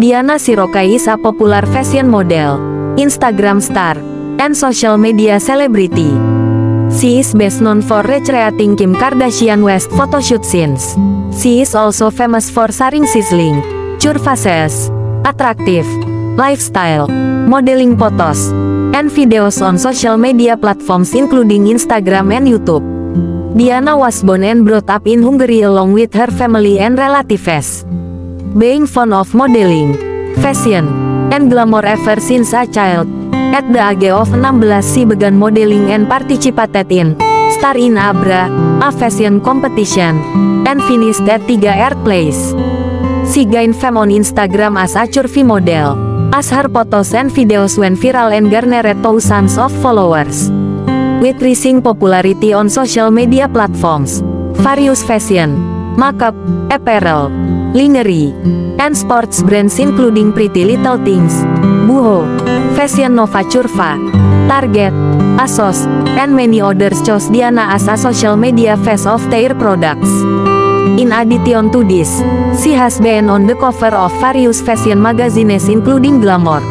Diana Siroka is popular fashion model, Instagram star, and social media celebrity. She is best known for recreating Kim Kardashian West photoshoot scenes. She is also famous for sharing sizzling, curvaceous, attractive, lifestyle, modeling photos, and videos on social media platforms including Instagram and YouTube. Diana was born and brought up in Hungary along with her family and relatives. Being fond of modeling, fashion, and glamour ever since a child. At the age of 16 she began modeling and participated in Star in Abra, a fashion competition, and finished at 3 air place. She gained fame on Instagram as a curvy model, as her photos and videos went viral and garnered thousands of followers. With rising popularity on social media platforms, various fashion, makeup, apparel, lingerie, and sports brands including Pretty Little Things, Buho, Fashion Nova Curva, Target, ASOS, and many others chose Diana as a social media face of their products. In addition to this, she has been on the cover of various fashion magazines including Glamour,